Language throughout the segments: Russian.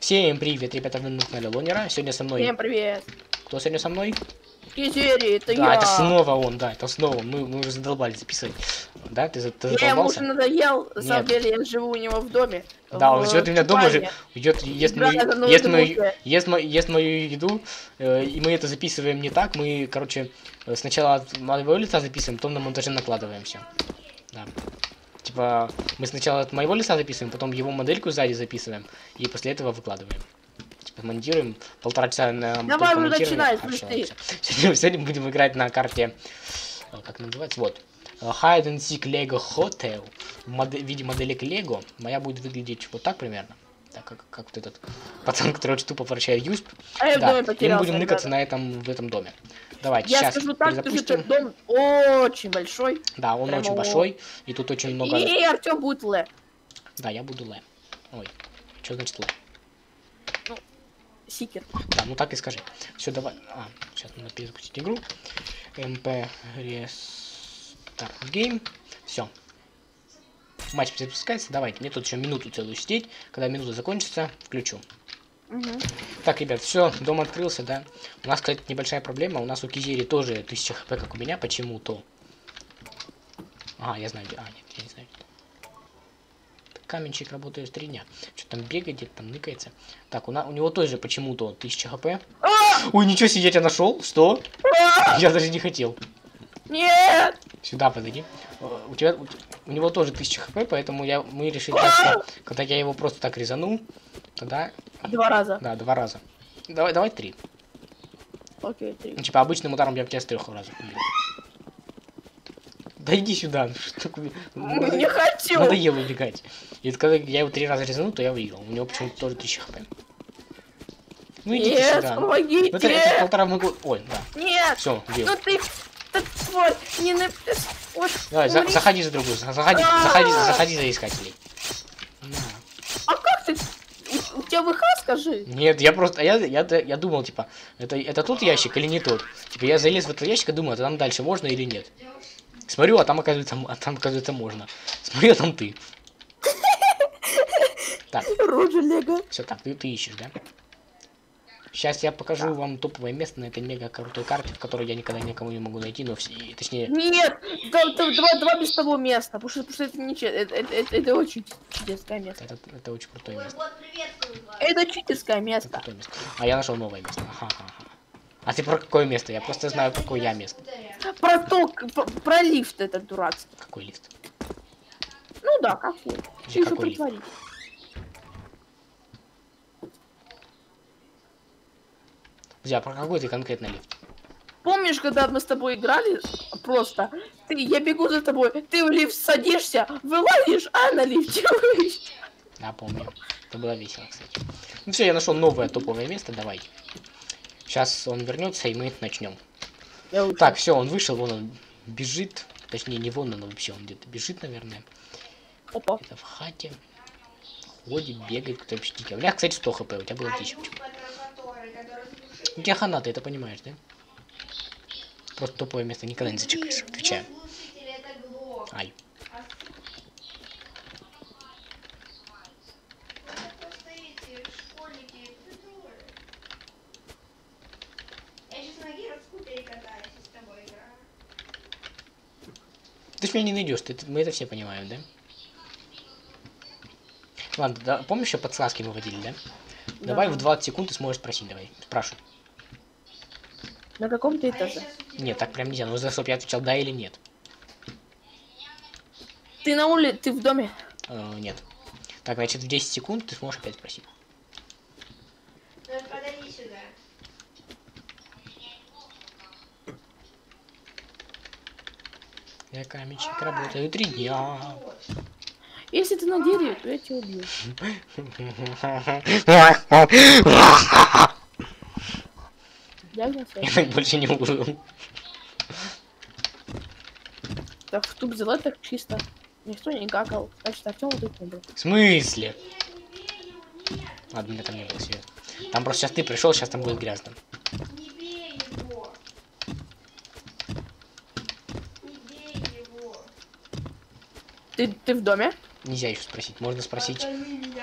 Всем привет, ребята, вы на канале Лонера. Сегодня со мной... Всем привет. Кто сегодня со мной? Кизери, это да, я. это снова он, да, это снова он. Мы, мы уже задолбались записывать. Да, ты, ты Я ему уже задолбался? надоел, на самом деле я живу у него в доме. Да, он живет у меня дома, же, Чапае. идет, ест мою, одну ест, мою, уже. ест, мо- ест мою еду, э, и мы это записываем не так, мы, короче, э, сначала от моего лица записываем, потом на монтаже накладываем все. Да. Типа, мы сначала от моего лица записываем, потом его модельку сзади записываем, и после этого выкладываем. Типа, монтируем полтора часа на Давай уже монтирование. начинай, слушай. Сегодня, сегодня будем играть на карте, э, как называется, вот. э, Hide and Seek Lego Hotel в в виде моделек Lego. Моя будет выглядеть вот так примерно. Так как, как вот этот пацан, который очень тупо вращает юсп. А я да, и мы будем ныкаться ребята. на этом, в этом доме. Давайте, Я сейчас скажу так, что этот дом очень большой. Да, он прямо очень большой, и тут очень много... И Артем будет Лэ. Да, я буду Лэ. Ой, что значит Лэ? Сикер. Да, ну так и скажи. Все, давай. А, сейчас надо перезапустить игру. MP Restart Game. Все. Матч перезапускается. Давайте. Мне тут еще минуту целую сидеть. Когда минута закончится, включу. Мгм. Так, ребят, все, дом открылся, да. У нас, кстати, небольшая проблема. У нас у Кизери тоже 1000 хп, как у меня, почему-то. А, я знаю, где. А, нет, я не знаю. Каменщик работает три дня. Что там бегает, где-то там ныкается. Так, у, на... у него тоже почему-то 1000 хп. А! Ой, ничего себе, я тебя нашел. Что? А! Я даже не хотел. Нет! Сюда подойди. Э, У тебя, у, у него тоже 1000 хп, поэтому я, мы решили, так, что, когда я его просто так резанул, тогда, Два раза. да, два раза. Давай, давай три. Окей, три. Ну, типа, обычным ударом я бы тебя с трех разов убил. Да иди сюда. ну, что? Не хочу! Надоело убегать. И когда я его три раза резанул, то я выиграл. У него почему-то тоже 1000 хп. Ну идите Нет, сюда. помогите! Ну, это, это полтора могу... Ой, да. Нет! Все, убил. Ну ты... Тварь! Не на... Давай, за- заходи за другую. за- Заходи, А. заходи, заходи за искателей. А как ты... У, тебя ВХ, скажи? Нет, я просто, я, я, я думал, типа, это, это тот ящик или не тот. Типа, я залез в этот ящик и думаю, а там дальше можно или нет. Смотрю, а там, оказывается, а там, оказывается, можно. Смотрю, а там ты. Так, Роджер Лего. все, так, ты, ты ищешь, да? Сейчас я покажу вам топовое место на этой мега крутой карте, в которой я никогда никому не могу найти, но все, точнее, Нет! Да, да, два, два без того места, потому что, потому что это не че- это, это, это, это очень читерское место. это, это очень крутое место. Вот. Это читерское Это место. крутое место. А я нашел новое место. Ага, ага. А ты про какое место? Я просто знаю, какое я место. Про то, про, про лифт этот дурацкий. Какой лифт? Ну да, какой. Ты еще какой лифт? Друзья, а про какой ты конкретно лифт? Помнишь, когда мы с тобой играли? Просто. Ты, я бегу за тобой, ты в лифт садишься, вылазишь, а на лифте выйдешь. Да, помню. Это было весело, кстати. Ну все, я нашел новое топовое место, давай. Сейчас он вернется, и мы начнем. Так, все, он вышел, вон он бежит. Точнее, не вон он вообще, он где-то бежит, наверное. Опа. Это в хате. Ходит, бегает, кто вообще дикий. У меня, кстати, 100 хп, у тебя было 1000. У тебя хана, ты это понимаешь, да? Просто топовое место никогда не зачекаешь, отвечаю. Ай. Ты ж меня не найдешь, ты, мы это все понимаем, да? Ладно, да, помнишь, еще подсказки мы водили, да? Давай Да. в 20 секунд ты сможешь спросить, давай, спрашивай. На каком ты этаже? Нет, так прям нельзя, нужно, чтобы я отвечал да или нет. Ты на улице, ты в доме. Э, нет. Так, значит, в 10 секунд ты сможешь опять спросить. Я каменщик, работаю три дня. Если ты на дереве, то я тебя убью. Я. Так больше не буду. Так, в туб взяла так чисто. Никто не какал. Значит, Артем тут умер. В смысле? Ладно, меня там не было света. Там просто сейчас ты пришел, сейчас там будет грязно. Не бей его. Не бей его. Ты, ты в доме? Нельзя еще спросить. Можно спросить.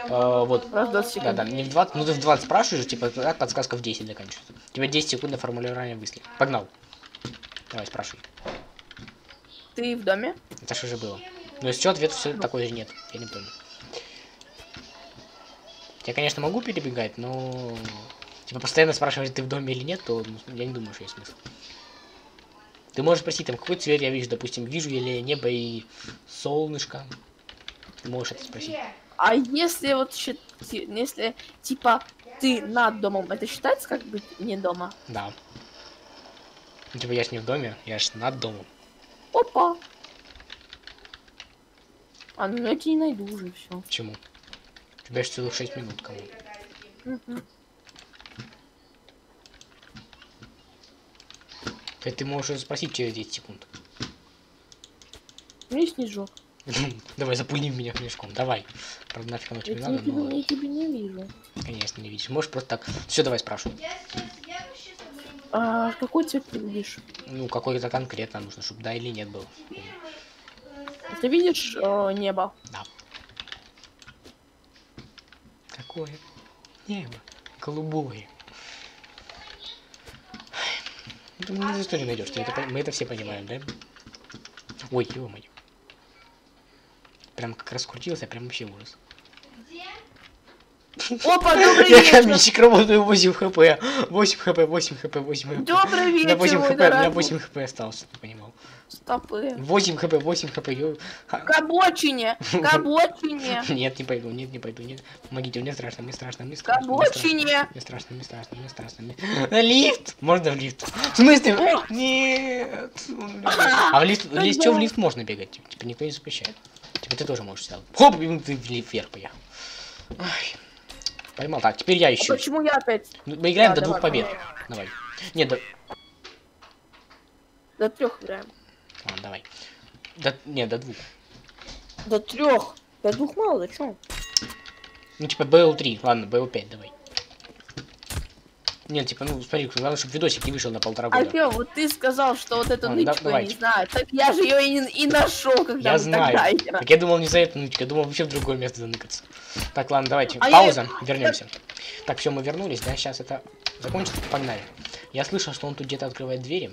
А, вот. Раз, 20 Да, секунд. да, не в 20, ну ты в 20 спрашиваешь, типа, как подсказка в 10 заканчивается. У тебя 10 секунд на формулирование мысли. Погнал. Давай, спрашивай. Ты в доме? Это что же было? Но если что, ответ все такой же нет. Я не помню. Я, конечно, могу перебегать, но... Типа, постоянно спрашивать, ты в доме или нет, то ну, я не думаю, что есть смысл. Ты можешь спросить, там, какой цвет я вижу, допустим, вижу ли я небо и солнышко. Ты можешь это спросить. А если вот если типа ты над домом, это считается как быть не дома? Да. Ну, типа, я ж не в доме, я ж над домом. Опа. А ну я тебя не найду уже все. Почему? У тебя же целых 6 минут, кому? Ты можешь спросить через 10 секунд. Не снижу. Давай, запульни меня мешком, давай. Правда, нафиг оно Я, тебе тебя, надо, но... я тебя не вижу. Конечно, не видишь. Можешь просто так. Все, давай спрашивай. Я я не. А какой цвет ты видишь? Ну, какой-то конкретно нужно, чтобы да или нет был. Теперь мы, э, Ты видишь э, небо? Да. Какое небо голубое. Ну, Ты мне историю найдешь, ты это пон- мы это все понимаем, да? Ой, ё моё. Прям как раскрутился, прям вообще ужас. Опа, добрый Я вечер! каменщик работаю 8 хп. 8 хп, 8 хп, 8 хп. Добрый На вечер, 8 мой хп, у меня дорогой. 8 хп осталось, ты понимал. Стопы. 8 хп, 8 хп. К обочине! К обочине! Нет, не пойду, нет, не пойду, нет. Помогите, мне страшно, мне страшно, мне К страшно. страшно. обочине! Мне страшно, мне страшно, мне страшно. На лифт! Можно в лифт? В смысле? Нет! А в лифт, в лифт, что в лифт можно бегать? Типа, типа никто не запрещает. Типа ты тоже можешь сюда. Хоп, и ты вверх поехал. Ай. Поймал. Так, теперь я А ищу. почему я опять Ну, Мы играем Да, до двух давай, побед. Давай. Нет, до... до трех играем? Ладно, давай. До... Нет, до двух. До трех. До двух мало, зачем? Ну, типа BL3. Ладно, BL5 давай. Нет, типа, ну, смотри, главное, чтобы видосик не вышел на полтора года. Алфео, вот ты сказал, что вот эту Ладно, да- нычку я не знаю. Так я же ее и, и нашел, когда Я мы знаю. тогда. Так я думал не за эту нычку, я думал вообще в другое место заныкаться. Так, ладно, давайте. А я- Пауза, вернемся. Так, все, мы вернулись, да, сейчас это закончится, погнали. Я слышал, что он тут где-то открывает двери.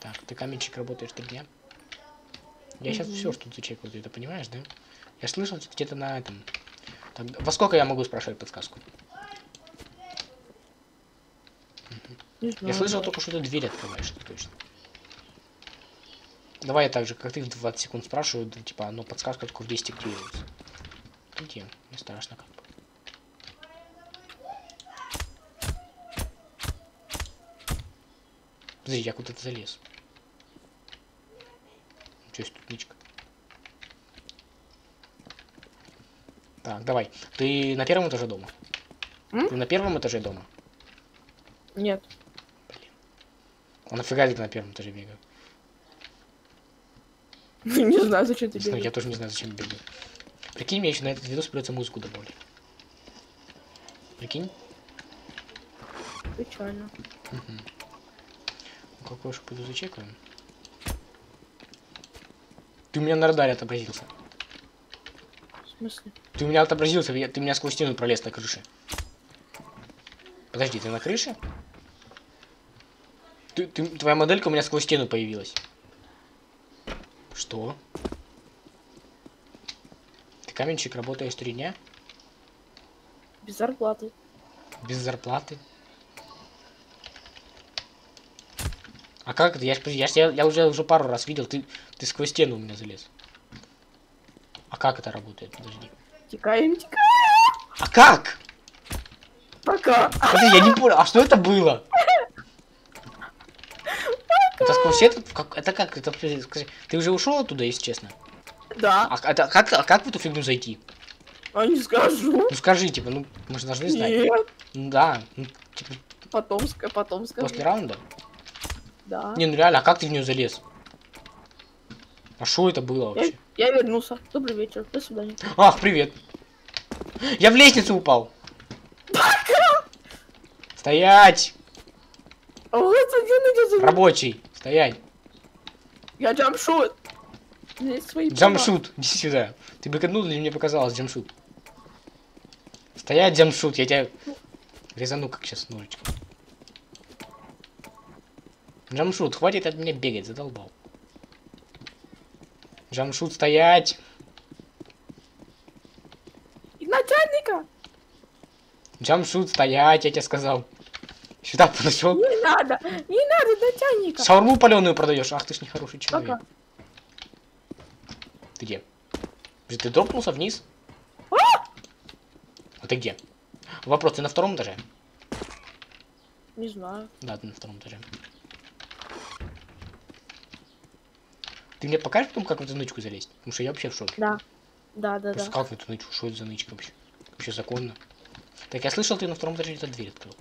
Так, ты каменщик работаешь три дня. Я сейчас Мгм. все, что ты чекаю, ты это понимаешь, да? Я слышал где-то на этом. Так, во сколько я могу спрашивать подсказку? Не Я знаю. слышал только, что ты дверь открываешь, это точно. Давай я так же, как ты в 20 секунд спрашиваю, да, типа, но подсказка только в 10 активируется. Иди, не страшно как бы. Подожди, я куда-то залез. Что есть тут нычка? Так, давай. Ты на первом этаже дома? М? Ты на первом этаже дома? Нет. Нафига ты на первом этаже бегаю? Не знаю, зачем ты Ну, бегаешь. я тоже не знаю, зачем бегаю. Прикинь, мне еще на этот видос придется музыку добавлять. Прикинь? Печально. Ну, какой же пойду зачекаем. Ты у меня на радаре отобразился. В смысле? Ты у меня отобразился, ты меня сквозь стену пролез на крыше. Подожди, ты на крыше? Ты, ты- твоя моделька у меня сквозь стену появилась. Что? Ты каменщик, работаешь три дня? Без зарплаты. Без зарплаты? А как это? Я, ж- я, ж- я, я уже, уже пару раз видел, ты, ты сквозь стену у меня залез. А как это работает? Подожди. Текаем, текаем. А как? Пока. Подожди, я не понял, а что это было? Это сквозь это? Как, это как? Это, скажи, ты уже ушел оттуда, если честно? Да. А, это, как, а как в эту фигню зайти? А не скажу. Ну скажи, типа, ну мы же должны знать. Нет. Ну да, ну, типа, Потом, потом скажу. после раунда. Да. Не, ну реально, а как ты в нее залез? А что это было Я, вообще? я вернулся. Добрый вечер. До свидания. Ах, привет. Я в лестницу упал. Стоять! А. Рабочий, стоять. Я права. Джамшут, иди сюда. Ты быканул или мне показалось, Джамшут? Стоять, Джамшут, я тебя резану как сейчас ножичком. Джамшут, хватит от меня бегать, задолбал. Джамшут, стоять! И начальника! Джамшут, стоять, я тебе сказал. Сюда подошел. Не надо! Не надо начальника! Шаурму паленую продаешь. Ах ты ж нехороший человек. Пока. Ты где? Ты дропнулся вниз? А ты где? Вопрос, ты на втором этаже? Не знаю. Да, ты на втором этаже. Ты мне покажешь потом, как в эту нычку залезть? Потому что я вообще в шоке. Да. Да, да, Просто да. как в эту нычку? Что это за нычка вообще? Вообще законно? Так, я слышал, ты на втором этаже где-то дверь открыл.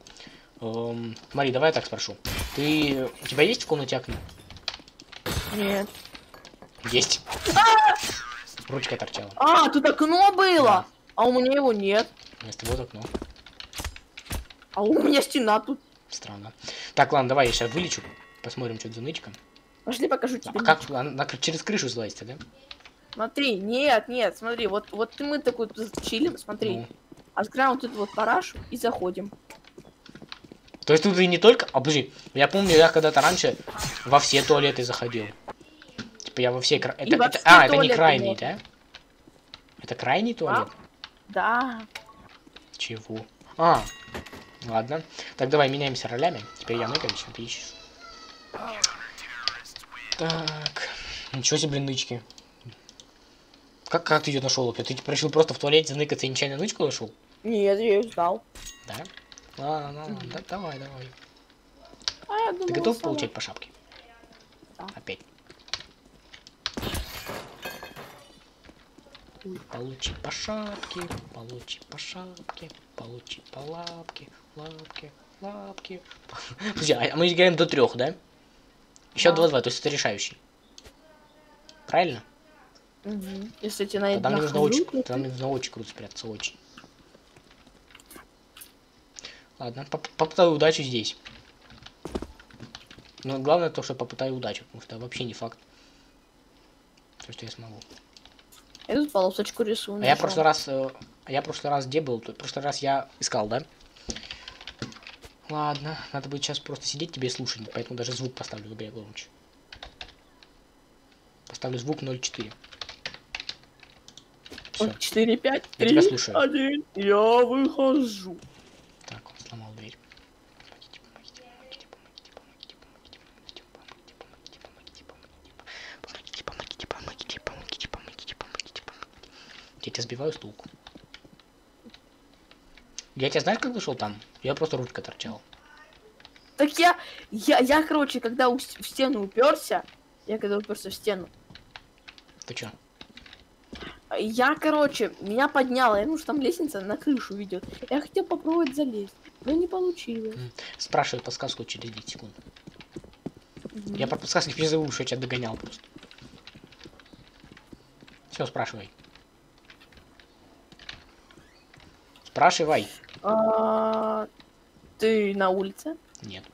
Эм, Мари, давай я так спрошу. Ты... У тебя есть в комнате окно? Нет. Есть. Ручка торчала. А, тут окно было! А у меня его нет. Вместо вот окно. А у меня стена тут. Странно. Так, ладно, давай я сейчас вылечу. Посмотрим, что это за нычка. Пошли покажу А тебе. как? Она, через крышу залазится, да? Смотри, нет, нет, смотри, вот, вот мы такой чилим, смотри. Ну. Открываем вот тут вот парашу и заходим. То есть тут и не только... А, подожди, я помню, я когда-то раньше во все туалеты заходил. Типа я во все... Это, во это- все А, это не крайний, да? Это крайний туалет? Да. Чего? А, ладно. Так, давай меняемся ролями. Теперь я Нэкович, а ты ищешь. Так. Ничего себе, блин, нычки. Как, как ты ее нашел? Ты типа решил просто в туалете заныкаться и нечаянно нычку нашел? Нет, я ее ждал. Да? Ладно, ладно, да, давай, давай. А я Ты думала, готов сама. получать по шапке? Да. Опять. Получи по шапке, получи по шапке, получи по лапке, лапке, лапке. Подожди, а мы играем до трех, да? Еще Да. 2-2, то есть это решающий. Правильно? Мгм. Если тебе найдут нужно очень, мне нужно очень круто спрятаться, очень. Ладно, поп- попытаю удачу здесь. Но главное то, что попытаю удачу, потому что вообще не факт, то, что я смогу. Я тут полосочку рисую. А я в прошлый раз, э, а я в прошлый раз где был? В прошлый раз я искал, да? Ладно, надо будет сейчас просто сидеть тебе и слушать, поэтому даже звук поставлю в игре громче. Поставлю звук 0.4. Все. Вот 4, 5, Я 3, тебя слушаю. 1, я выхожу. Я тебя сбиваю с толку. Я тебя знаешь, как вышел там? Я просто ручка торчал. Так я, я, я, короче, когда у в стену уперся, я когда уперся в стену, Ты чё? я, короче, меня подняло, я, ну что там лестница на крышу ведет. Я хотел попробовать залезть, но не получилось. Спрашиваю подсказку через 10 секунд. Мгм. Я про подсказки забыл, что я тебя догонял просто. Все, спрашивай. Спрашивай. А, ты на улице? Нет.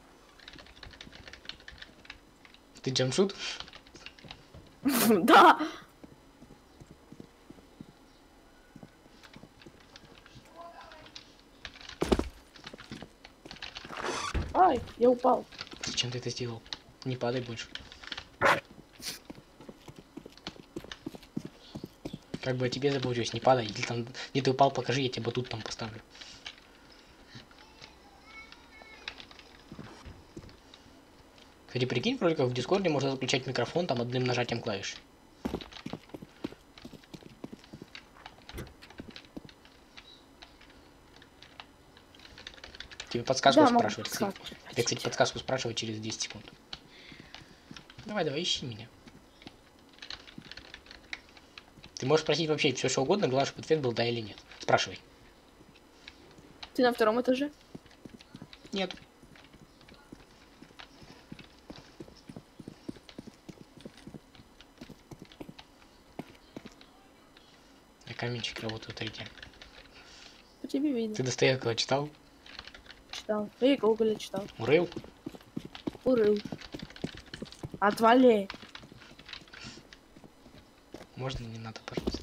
Ты джамшут? Да. Ай, я упал. Зачем ты это сделал? Не падай больше. Как бы о тебе забочусь, не падай. Или там, где ты упал, покажи, я тебе батут там поставлю. Кстати, прикинь, вроде как в Дискорде можно заключать микрофон там одним нажатием клавиш. Тебе подсказку Да, подсказку Тебе, кстати, подсказку спрашивают через 10 секунд. Давай, давай, ищи меня. Ты можешь спросить вообще все, что угодно, главное, чтобы ответ был да или нет. Спрашивай. Ты на втором этаже? Нет. А каменчик работает третья. По тебе видно. Ты Достоевского читал? Читал. Я и Гоголя читал. Урыл? Урыл. Отвали. Можно, не надо, пожалуйста.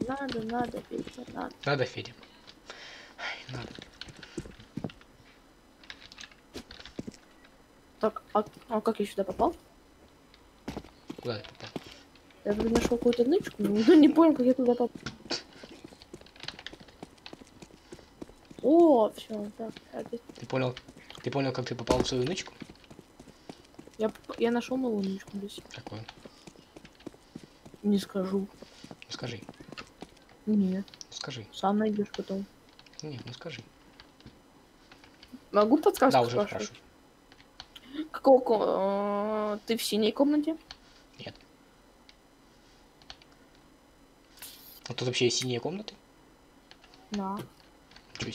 Надо, надо, Петя, надо. Надо, Федя. Ай, надо. Так, а, а как я сюда попал? Куда ты попал? Я вроде нашел какую-то нычку, но не понял, как я туда попал. О, все, так, опять. Ты понял? Ты понял, как ты попал в свою нычку? Я, я нашел новую нычку здесь. Какую? Не скажу. Ну скажи. Нет, скажи. сам найдешь потом. Нет, ну скажи. Могу подсказку Да, уже спрашивать? спрашиваю. Какого ко- э, Ты в синей комнате? Нет. А тут вообще есть синие комнаты? Да. Себе.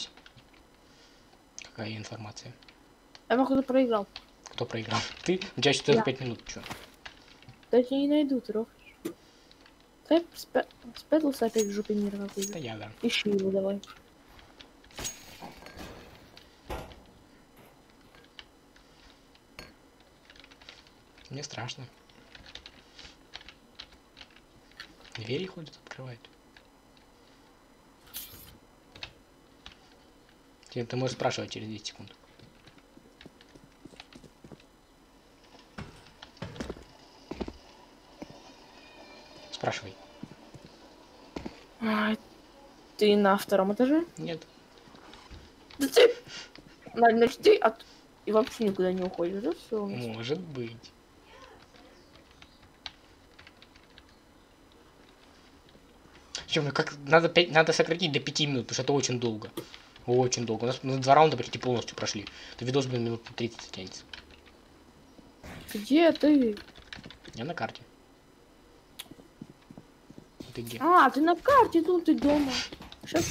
Какая информация? Я походу проиграл. Кто проиграл? Ты? У тебя еще Я. 5 минут. Чё? Да я тебя не найду, ты. Ты спя- спрятался опять в жопе мира какой-то. я, да. Ищи его давай. Мне страшно. Двери ходят, открывают. Ты можешь спрашивать через 10 секунд. Спрашивай. Ай, ты на втором этаже? Нет. Да ты... На- Значит, ты от... И вообще никуда не уходишь, да? Все. Может быть. Чем, как надо, пять- надо сократить до 5 минут, потому что это очень долго. Очень долго. У нас мы два раунда почти полностью прошли. То видос, блин, минут на 30 тянется. Где ты? Я на карте. Ты где? А, ты на карте, тут ты дома. Сейчас.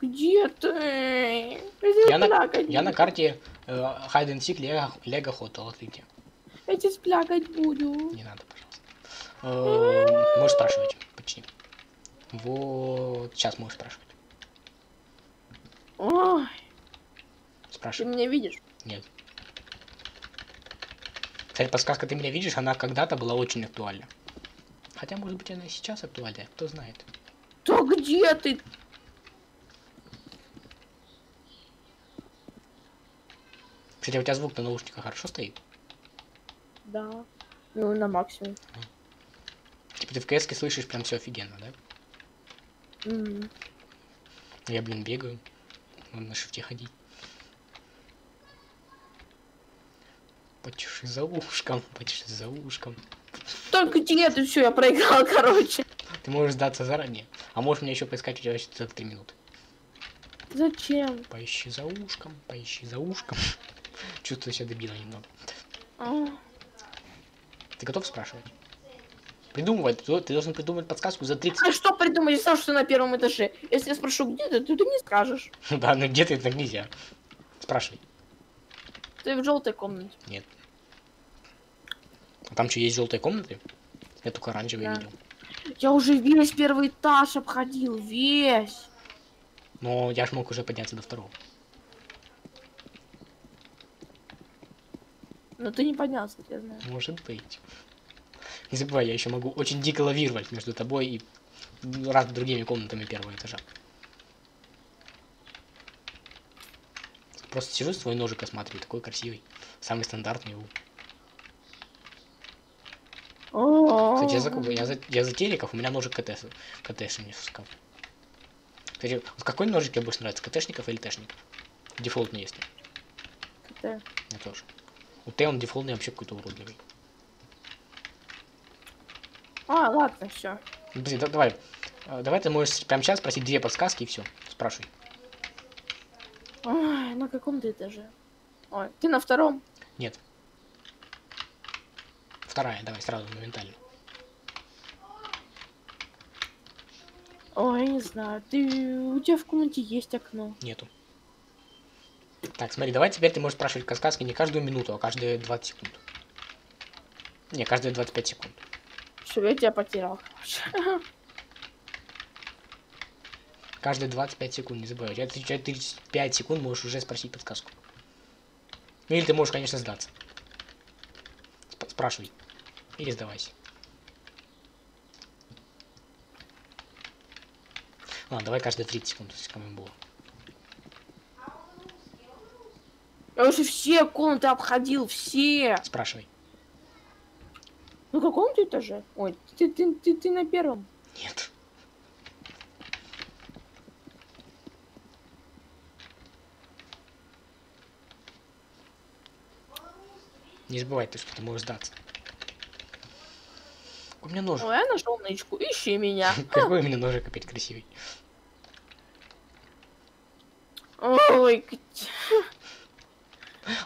Где ты? Иди Я на, я на карте э, Lego, Lego Hotel. А ты где? Я сейчас плакать буду. Не надо, пожалуйста. Э, можешь спрашивать. Почти. Вот. Сейчас можешь спрашивать. Ой, ты Спрашивай. меня видишь? Нет. Кстати, подсказка, ты меня видишь, она когда-то была очень актуальна. Хотя, может быть, она и сейчас актуальна, кто знает. Да где ты? Кстати, а у тебя звук на наушниках хорошо стоит? Да. Ну, на максимум. Типа ты в КС слышишь прям все офигенно, да? М. Я, блин, бегаю. Надо на шифте ходить. Почеши за ушком, почеши за ушком. Только где ты? Все, я проиграл, короче. Ты можешь сдаться заранее. А можешь мне еще поискать у тебя целых три минуты. Зачем? Поищи за ушком, поищи за ушком. Чувствую себя дебила немного. А, Ты готов спрашивать? Придумывай, ты, ты должен придумать подсказку за 30 А что придумать, я знал, что на первом этаже? Если я спрошу, где ты, то ты мне скажешь. Да, ну где ты, так нельзя. Спрашивай. Ты в желтой комнате. Нет. А там что, есть желтые комнаты? Я только оранжевые Да. видел. Я уже весь первый этаж обходил, весь. Но я ж мог уже подняться до второго. Но ты не поднялся, я знаю. Может быть. Не забывай, я еще могу очень дико лавировать между тобой и раз другими комнатами первого этажа. Просто сижу, свой ножик осматриваю, такой красивый. Самый стандартный. у. Кстати, я за, я за, я за телеков, у меня ножик КТ, КТшников. Кстати, вот какой ножик тебе больше нравится, КТшников или Тэшников? Дефолтный если. Ты- Я тоже. У Т он дефолтный вообще какой-то уродливый. А, ладно, все. Подожди, да- давай. Э, Давай ты можешь прямо сейчас спросить две подсказки и все. Спрашивай. Ой, на каком ты этаже? Ой, ты на втором. Нет. Вторая, давай сразу, моментально. Ой, не знаю. Ты у тебя в комнате есть окно. Нету. Так, смотри, давай теперь ты можешь спрашивать подсказки не каждую минуту, а каждые 20 секунд. Не, каждые 25 секунд. Все, я тебя потерял. Каждые 25 секунд, не забывай. У тебя 35 секунд можешь уже спросить подсказку. Ну или ты можешь, конечно, сдаться. Сп- спрашивай. Или сдавайся. Ладно, давай каждые 30 секунд, если кому было. Я уже все комнаты обходил, все. Спрашивай. На каком ты этаже? Ой, ты, ты, ты, ты на первом. Нет. Не забывай ты, что ты можешь сдаться. У меня нож. Ой, я нашел нычку. Ищи меня. Какой у меня ножик опять красивый. Ой,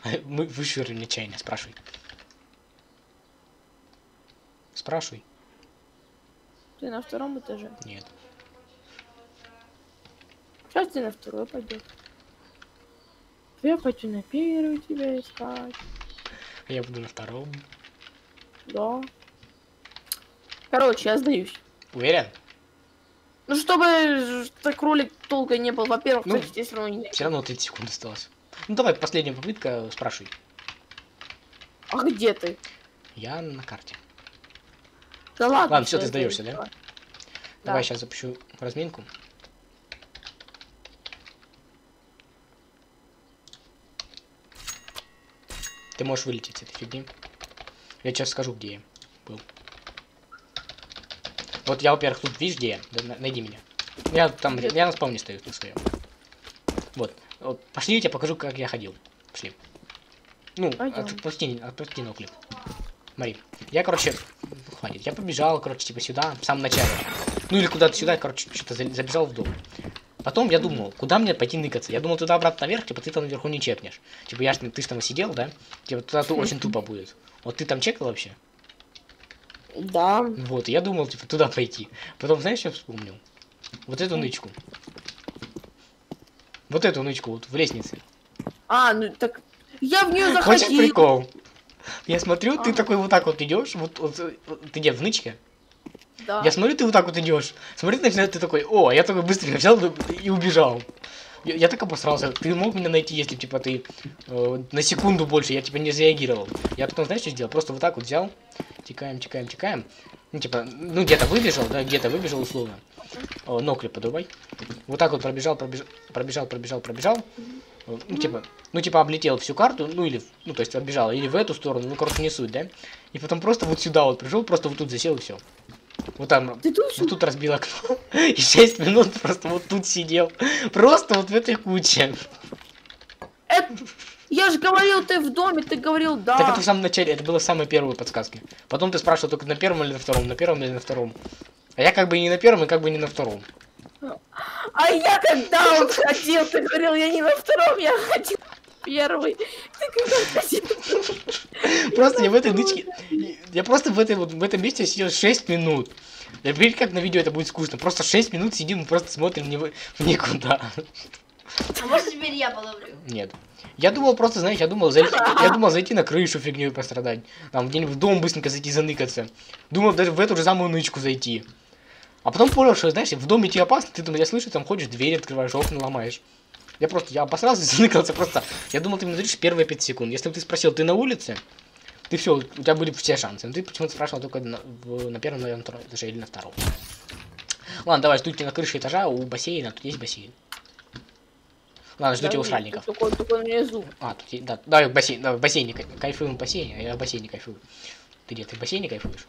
А, Мы вышвырли нечаянно, спрашивай. Спрашивай. ты на втором этаже. Нет. Сейчас ты на второй пойдет. Я хочу на первый тебя искать. Я буду на втором. Да. Короче, я сдаюсь. Уверен? Ну, чтобы так ролик долго не был. Во-первых, Ну, кстати, все равно не... Все равно 30 секунд осталось. Ну давай, последняя попытка, спрашивай. А где ты? Я на карте. Да ладно. Ладно, всё, ты я сдаёшься, сдаюсь, да? давай. Да. сейчас запущу разминку. Ты можешь вылететь с этой фигни. Я сейчас скажу, где я был. Вот я, во-первых, тут видишь, где я? Да, на- найди меня. Я там, я на спауне стою на своем. Вот. вот. Пошли, я тебе покажу, как я ходил. Пошли. Ну, Пойдём. отпусти, отпусти ноклип. Смотри. Я, короче, хватит. Я побежал, короче, типа сюда, в самом начале. Ну или куда-то сюда, короче, что-то за- забежал в дом. Потом я думал, куда мне пойти ныкаться? Я думал, туда обратно наверх, типа ты там наверху не чекнешь. Типа я ж, ты ж там сидел, да? Типа туда ту- очень тупо будет. Вот ты там чекал вообще? Да. Вот, я думал, типа, туда пойти. Потом, знаешь, что вспомнил? Вот эту нычку. Вот эту нычку, вот в лестнице. А, ну так... Я в нее Хочешь заходил. прикол? Я смотрю, ты такой вот так вот идешь, вот, вот, ты где, в нычке? Да. Я смотрю, ты вот так вот идешь. Смотри, начинает, ты такой, о, я такой быстренько взял и убежал. Я, я так обосрался. Ты мог меня найти, если типа ты э, на секунду больше, я типа не реагировал. Я потом, знаешь, что сделал? Просто вот так вот взял, текаем, текаем, текаем. Ну, типа, ну где-то выбежал, да, где-то выбежал условно. О, нокли подувай. Вот так вот пробежал, пробежал, пробежал, пробежал, пробежал. Ну, типа, ну, типа, облетел всю карту, ну, или, ну, то есть, оббежал, или в эту сторону, ну, короче, не суть, да? И потом просто вот сюда вот пришел, просто вот тут засел и все. Вот там, Ты тут вот тут разбил окно. И 6 минут просто вот тут сидел. Просто вот в этой куче. Это- Я же говорил, ты в доме, ты говорил, да. Так это в самом начале, это было самые первые подсказки. Потом ты спрашивал только на первом или на втором, на первом или на втором. А я как бы и не на первом, и как бы не на втором. А я когда он ходил, ты говорил, я не на втором, я ходил первый. Ты когда ходил? Просто я в этой нычке... Я просто в, этой, вот, в этом месте сидел 6 минут. Я видите, как на видео это будет скучно. Просто 6 минут сидим и просто смотрим в- в никуда. А может теперь я половлю? Нет. Я думал просто, знаешь, я думал зайти, я думал зайти на крышу фигней пострадать. Там где-нибудь в дом быстренько зайти заныкаться. Думал даже в эту же самую нычку зайти. А потом понял, что, знаешь, в доме тебе опасно, ты там, я слышу, там ходишь, дверь открываешь, окна ломаешь. Я просто, я обосрался, заныкался просто. Я думал, ты мне говоришь первые 5 секунд. Если бы ты спросил, ты на улице, ты все, у тебя были все шансы. Но ты почему-то спрашивал только на, в- на первом, наверное, втором этаже или на втором. Ладно, давай, жду тебя на крыше этажа, у бассейна, тут есть бассейн. Ладно, жду Да тебя у нет, сральников. Такой, такой внизу. А, тут есть, да, давай в бассейн, давай в бассейне, кай- кайфуем в бассейне, я в бассейне кайфую. Ты где, ты в бассейне кайфуешь?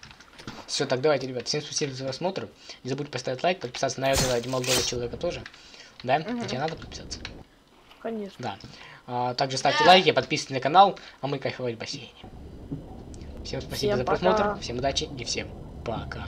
Все, так давайте, ребят, всем спасибо за просмотр. Не забудь поставить лайк, подписаться на этого молодого человека тоже. Да? Мгм. Тебе надо подписаться? Конечно. Да. А, также ставьте лайки, подписывайтесь на канал, а мы кайфовать в бассейне. Всем спасибо Всем за пока. просмотр, всем удачи и всем пока.